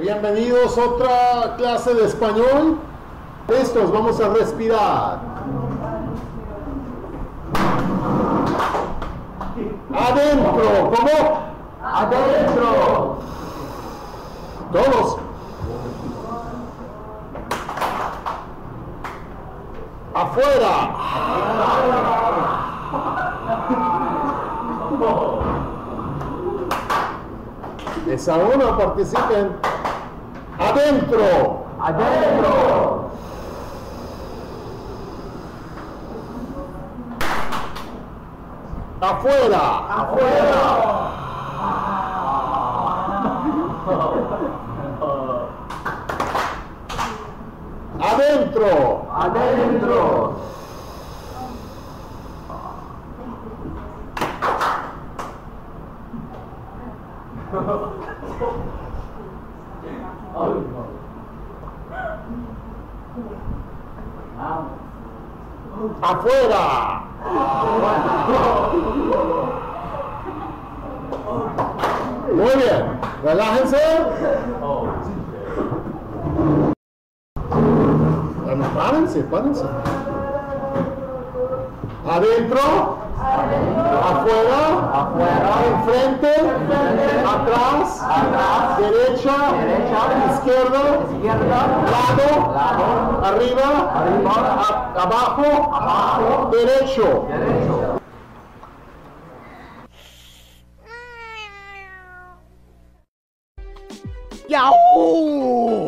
Bienvenidos a otra clase de español. Listos, vamos a respirar. Adentro, ¿cómo? Adentro. Todos. Afuera. Esa uno participen. Adentro. Adentro. Afuera. Afuera. Adentro. Adentro. Afuera. Muy bien. Relájense. Bueno, Párense, párense. Adentro. Afuera. Afuera. Enfrente. Atrás. Atrás. Derecha. Derecha. Izquierda. Izquierda. Lado. Lado. Arriba. Arriba. a- abajo. Abajo. Derecho. Derecho. Yahoo!